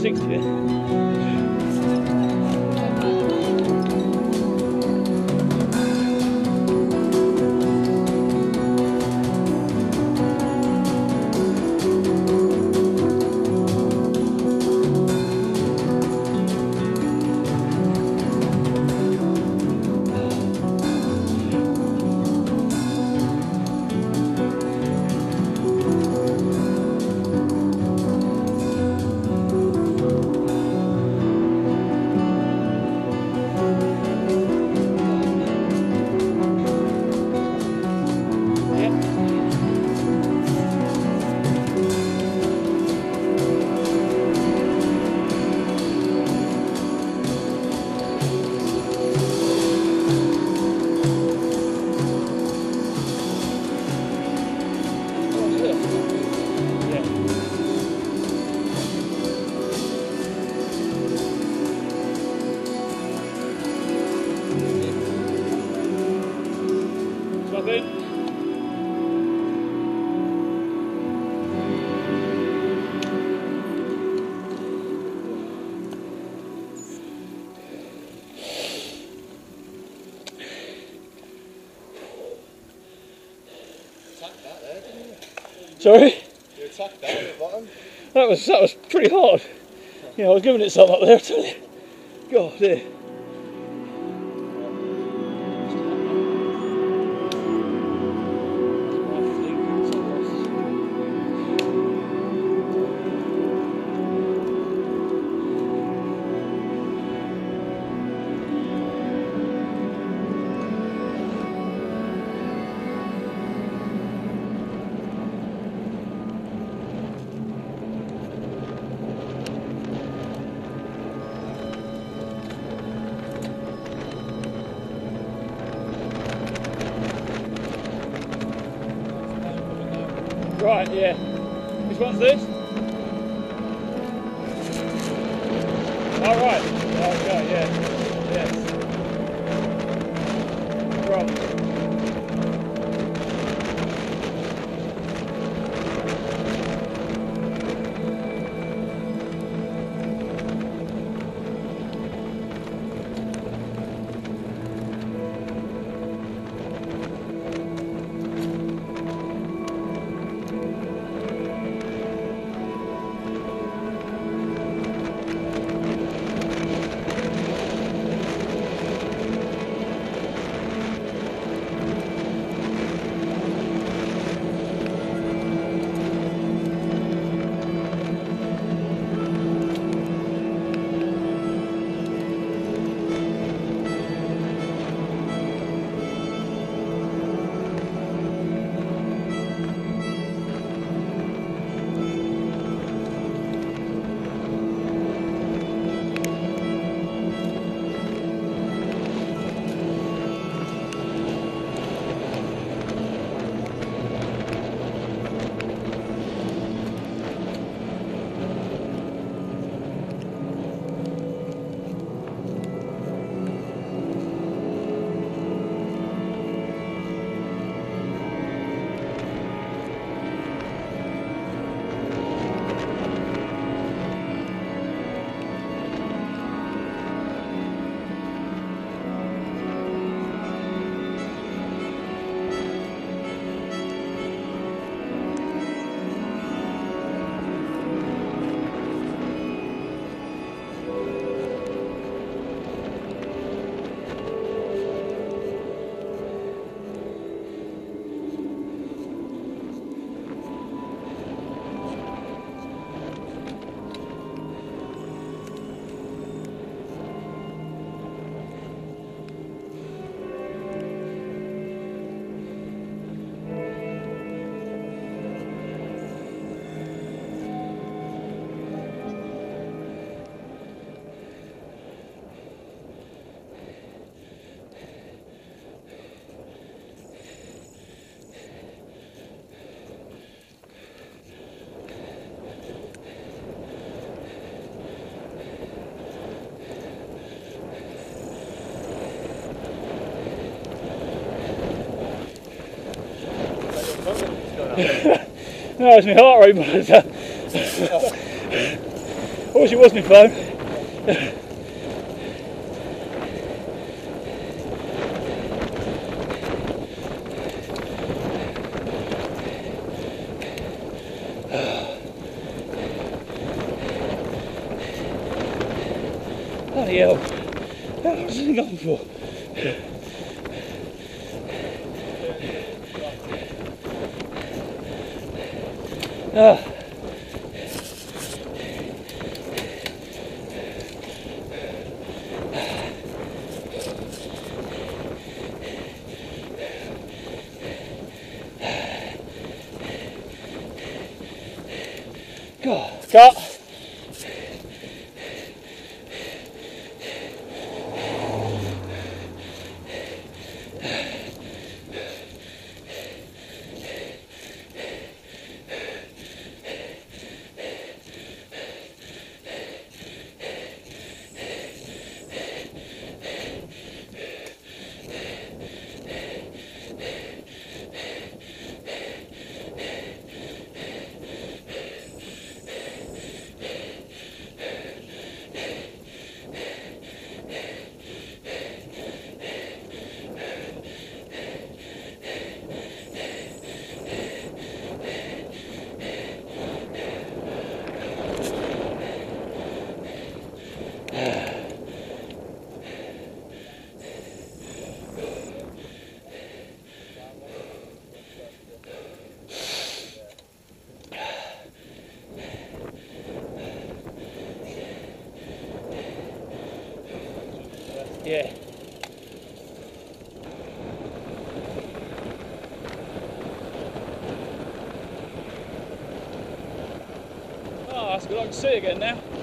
兴趣 Sorry? You attacked that at the bottom. That was that was pretty hard. Yeah, I was giving it some up there, I tell you. God dear. Right, yeah. Which one's this? No, oh, it's my heart rate monitor. I wish it was my phone. Bloody hell. How long has it gone for? Ah. God, cut. Yeah. Oh, that's good. I can see again now.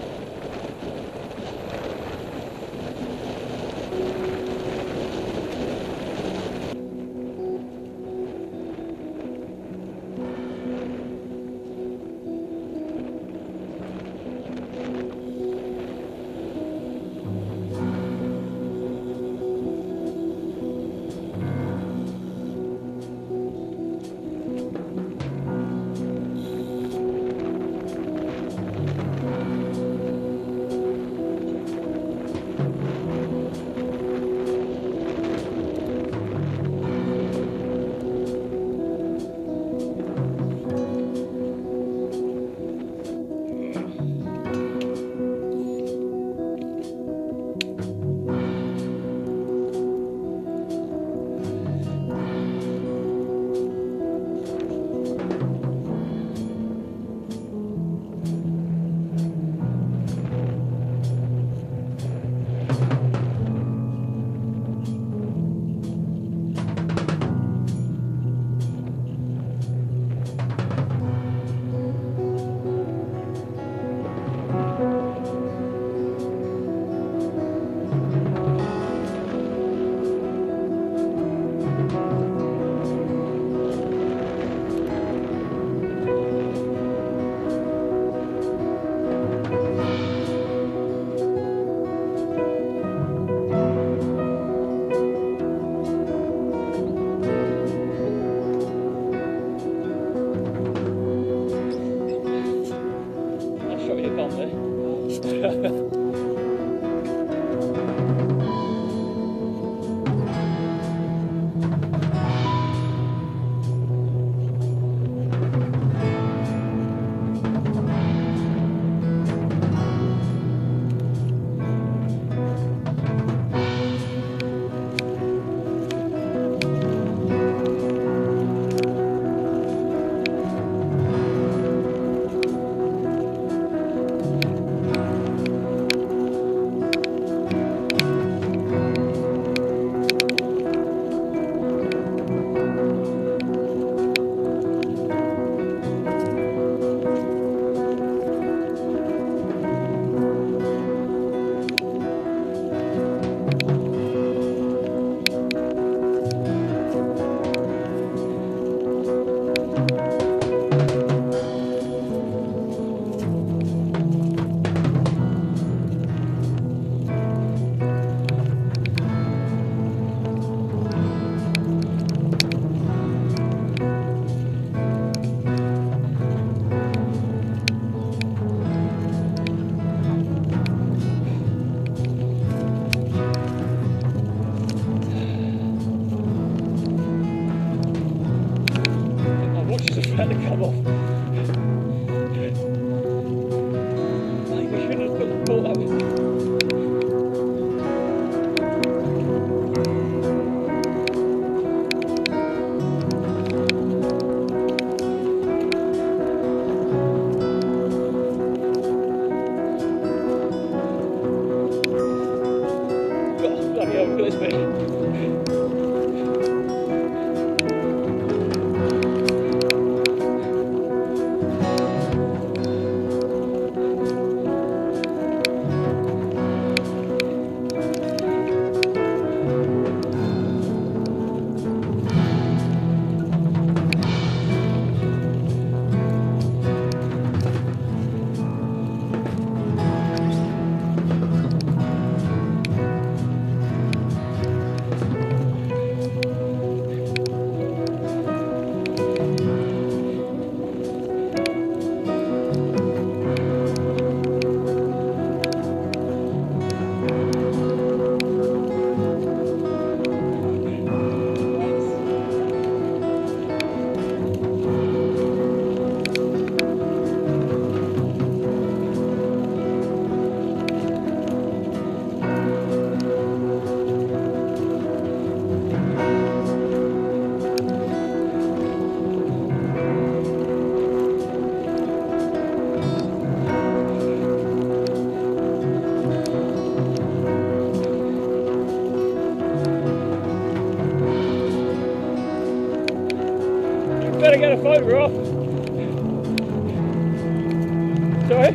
Sorry?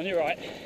On your right.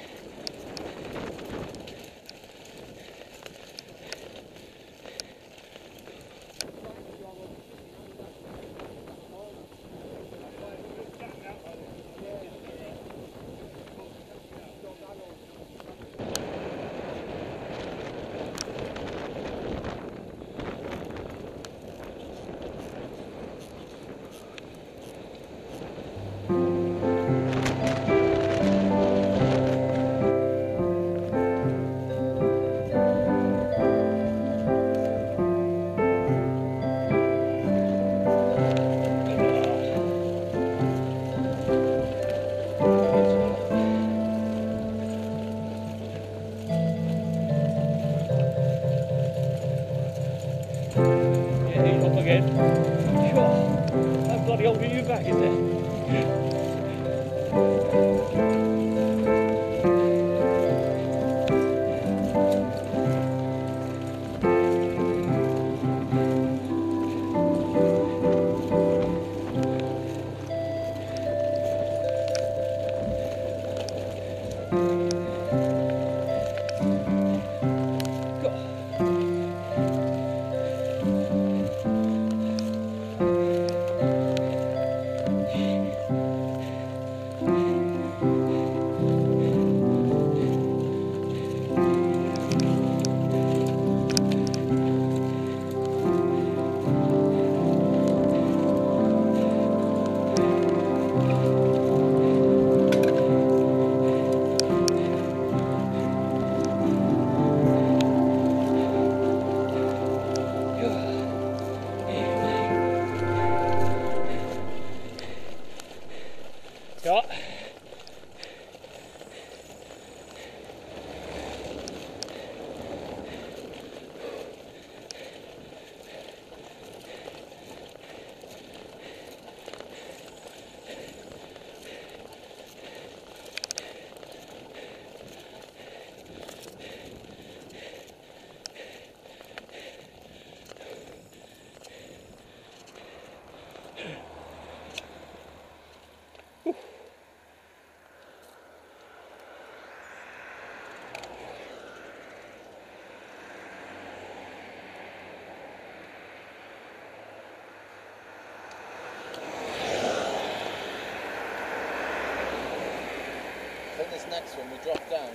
Next one, we drop down.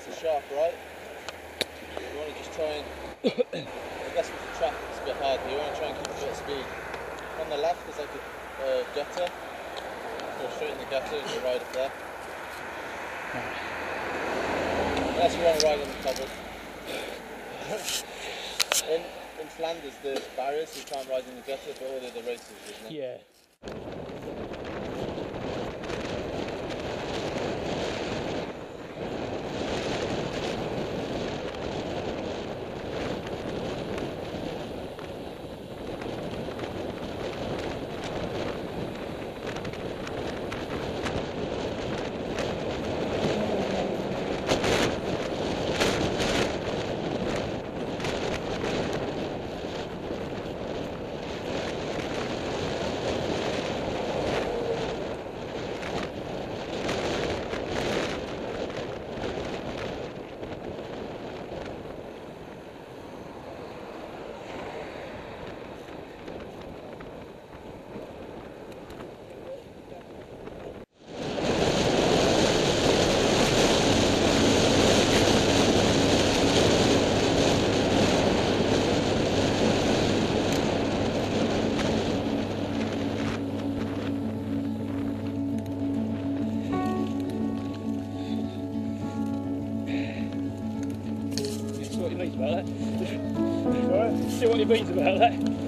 It's a sharp right. You want to just try and, I guess with the track it's a bit hard, you want to try and keep a bit of speed. On the left there's like a uh, gutter. Go straight in the gutter and you ride up there. Unless you want to ride on the cobbles. in, in Flanders the barriers, so you can't ride in the gutter, but all the other races, isn't it? Yeah. 呃希望你们一直都很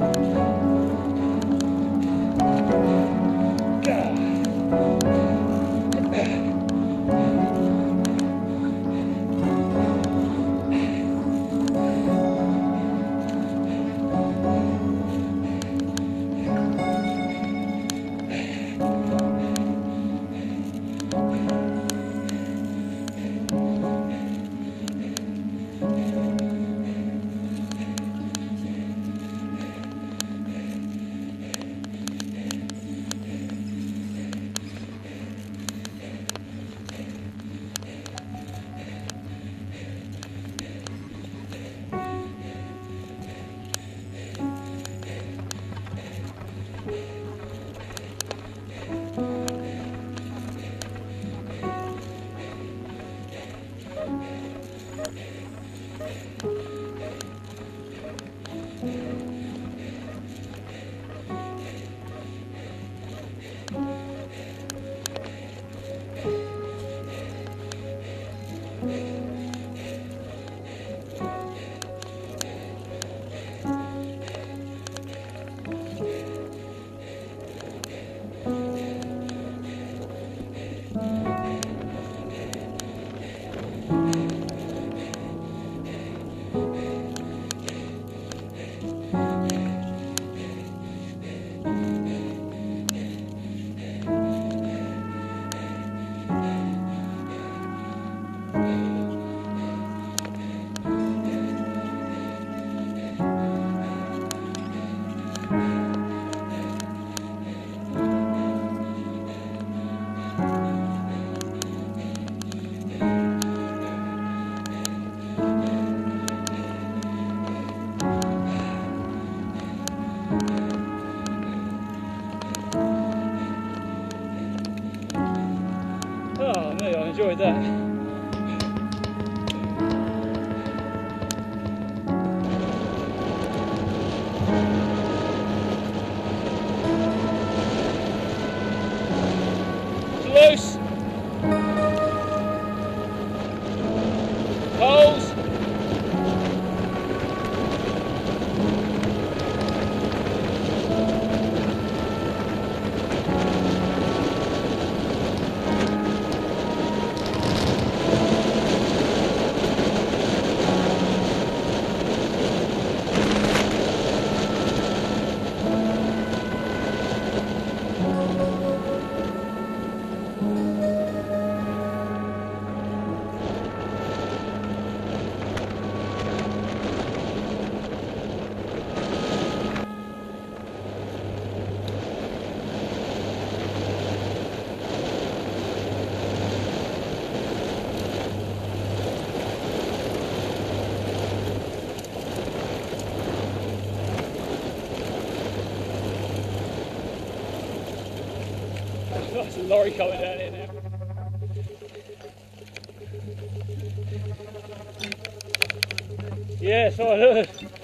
Bye. That. Lorry coming down here now. Yes, I heard.